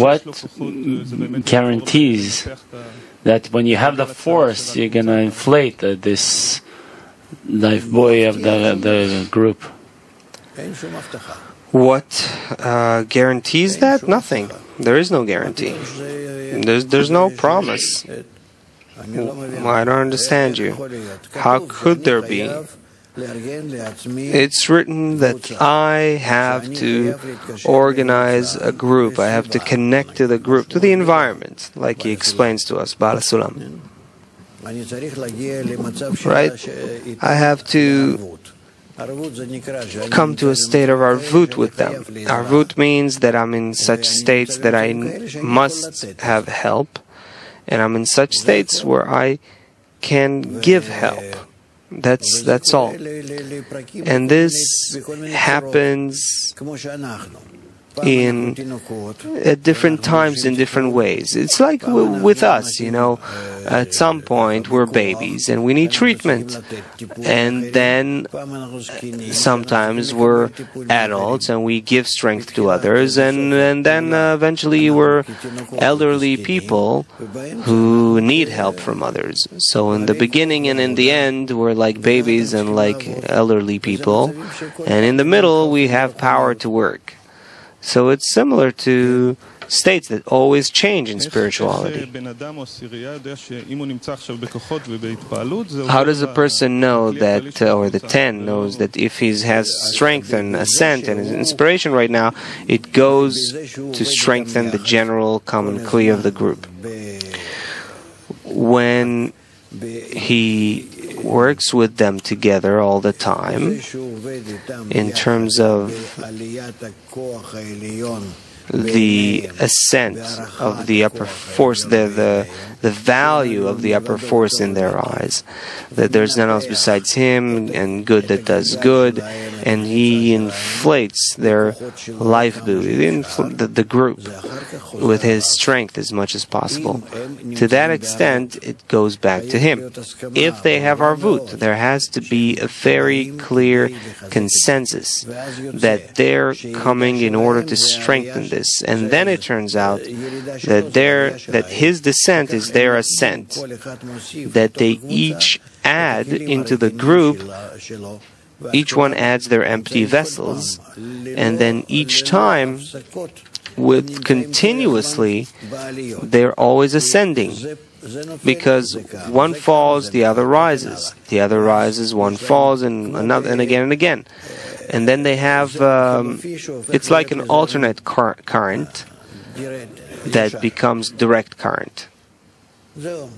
What guarantees that when you have the force, you're going to inflate uh, this life buoy of the, the group? What uh, guarantees that? Nothing. There is no guarantee. There's, there's no promise. I don't understand you. How could there be? It's written that I have to organize a group. I have to connect to the group, to the environment, like he explains to us. Right? I have to come to a state of arvut with them. Arvut means that I'm in such states that I must have help, and I'm in such states where I can give help. That's that's all. And this happens in at different times in different ways. It's like with us, you know, at some point we're babies and we need treatment. And then sometimes we're adults and we give strength to others and, and then uh, eventually we're elderly people who need help from others. So in the beginning and in the end we're like babies and like elderly people and in the middle we have power to work. So it's similar to states that always change in spirituality. How does a person know that, uh, or the ten knows that if he has strength and ascent and inspiration right now, it goes to strengthen the general common kli of the group? When he works with them together all the time in terms of the ascent of the upper force, the, the, the value of the upper force in their eyes. That there's none else besides him, and good that does good, and he inflates their life buoy, the, the group, with his strength as much as possible. To that extent, it goes back to him. If they have arvut, there has to be a very clear consensus that they're coming in order to strengthen this. And then it turns out that that his descent is their ascent. That they each add into the group each one adds their empty vessels, and then each time, with continuously, they're always ascending. Because one falls, the other rises. The other rises, one falls, and another, and again and again. And then they have, um, it's like an alternate cur- current that becomes direct current. 热。